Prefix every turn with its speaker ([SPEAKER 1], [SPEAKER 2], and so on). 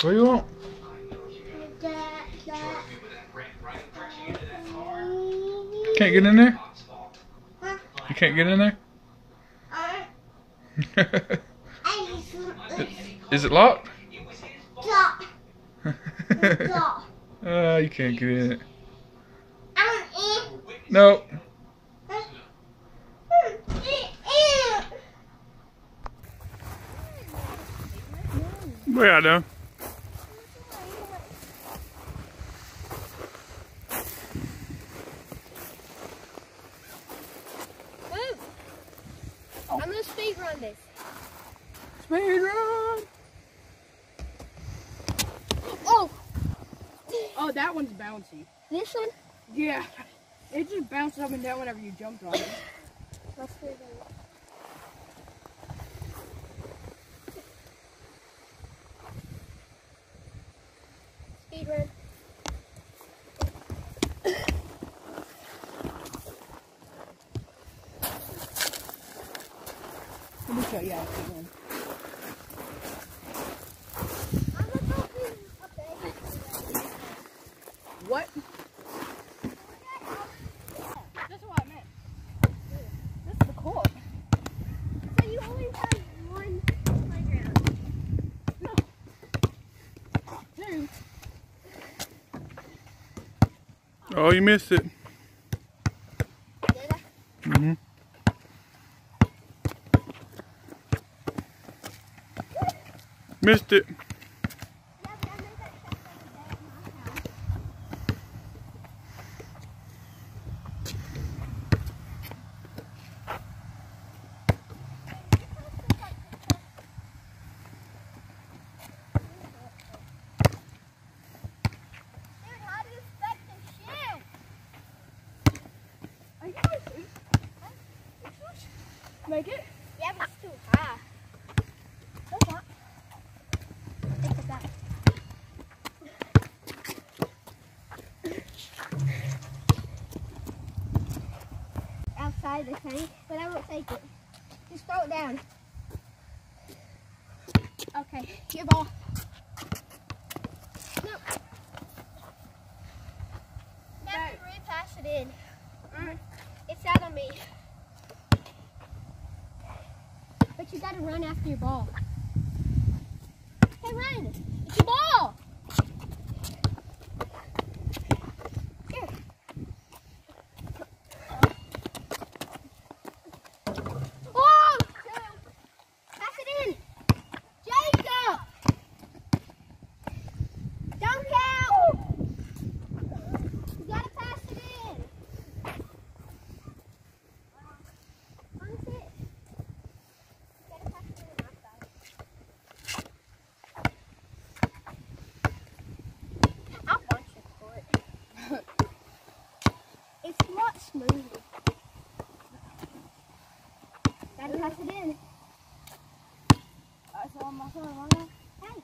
[SPEAKER 1] What do you want? Can't get in there? You can't get in there? Is it locked? uh, you can't get in it. No. What y'all doing?
[SPEAKER 2] Move! I'm gonna speed run this.
[SPEAKER 1] Speed run.
[SPEAKER 2] Oh!
[SPEAKER 3] Oh, that one's bouncy.
[SPEAKER 2] This one?
[SPEAKER 3] Yeah. It just bounces up and down whenever you jumped on it.
[SPEAKER 2] Let's speed run. Speed run.
[SPEAKER 3] Let me show you how to do one.
[SPEAKER 2] I'm gonna go up there.
[SPEAKER 3] What? That's what I meant. That's the court.
[SPEAKER 2] So you only have one playground.
[SPEAKER 3] No. Two.
[SPEAKER 1] Oh, you missed it.
[SPEAKER 2] Did I?
[SPEAKER 1] hmm Missed it.
[SPEAKER 2] Yeah, but I made that shot the other day at my house. Dude, how do you expect to shoot?
[SPEAKER 3] Are you gonna shoot? Make it?
[SPEAKER 2] Yeah, but it's too high.
[SPEAKER 3] That's not.
[SPEAKER 2] Think of that. Outside the tank, but I won't take it. Just throw it down. Okay, your ball. No. You have to repass it in. Mm-hmm. It's out on me. But you gotta run after your ball. Hey, run! It's your ball! Here. Oh! Pass it in! Jacob! Don't count! You gotta pass it in! Punt it. You gotta pass it in outside. I'll punch it for it. it's not smooth. Gotta pass it in.
[SPEAKER 3] I saw my son.
[SPEAKER 2] Hey.